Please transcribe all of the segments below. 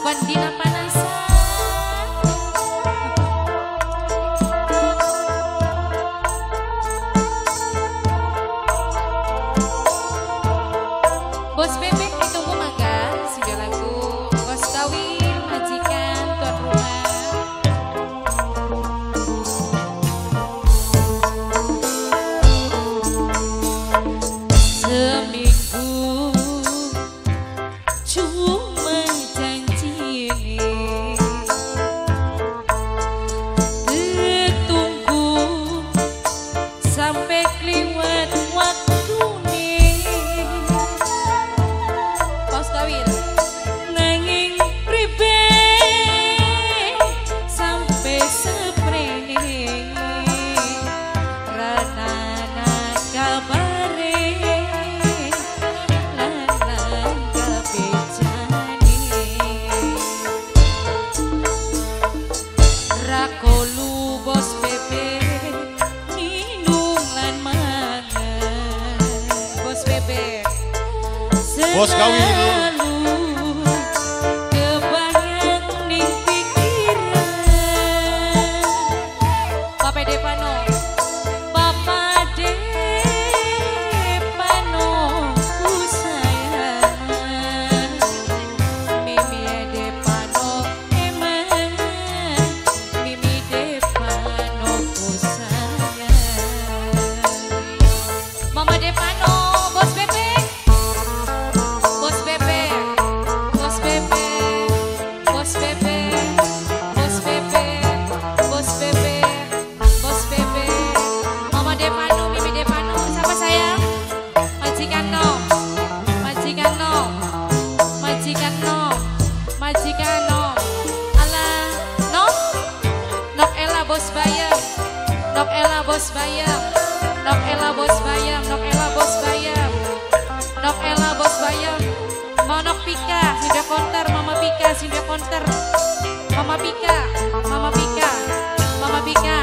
Saban Dina Oscar Wilde. Bayam Nok Ella bos bayam Nok Ella bos bayam Nok Ella bos bayam Monok Pika Sinda konter Mama Pika Sinda konter. Mama Pika Mama Pika Mama Pika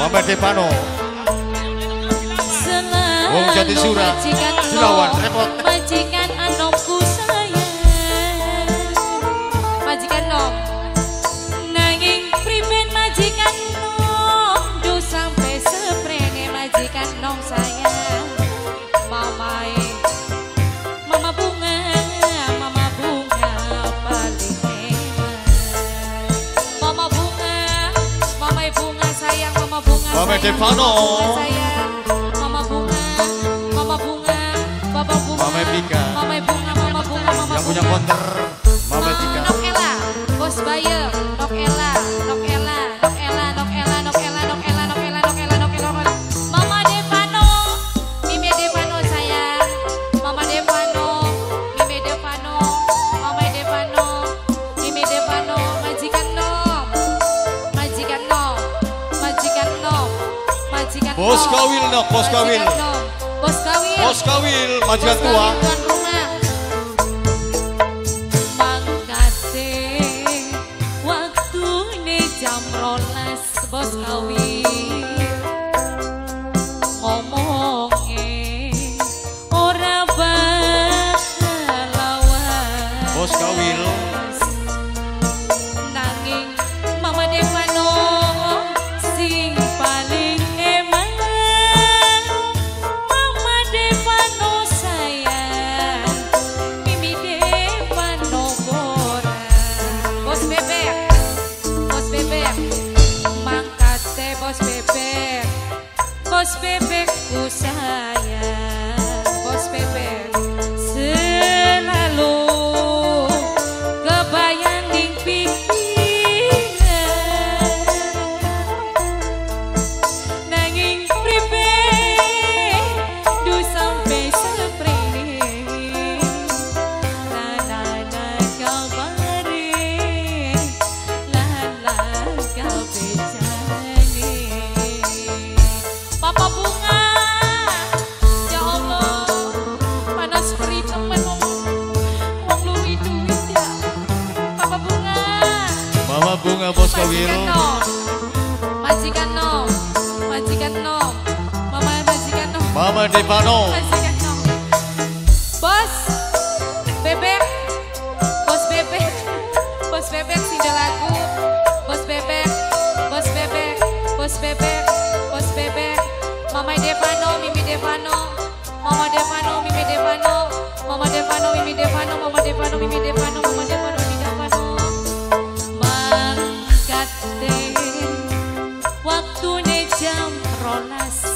Mama Depano Wong Jati Sura Silawan repot. Majikan anomku Mama bunga Mama Devano. Mama bunga, Mama bunga, Papa bunga. Mama Pika. Mama bunga, Mama bunga, Mama Yang punya konter Mama Pika. Bos kawil nok, bos kawil. Bos kawil. Bos kawil majikan tua. Tuan rumah. Mangkate waktu ne jam rolas bos kawin. Ngomonge ora bakal lawan. Bos kawil. Nanging Mama Devano bunga bos kawil. Majikan nom, majikan nom, mama majikan nom, Mama Devano. majikan nom. Bos, bebek, bos bebek, bos bebek sinda lagu, bos bebek, bos bebek, bos bebek, bos bebek, mama Devano, Mimi Devano, mama Devano, Mimi Devano, mama Devano, Mimi Devano, mama Devano, Mimi Devano, mama Devano. jam rolas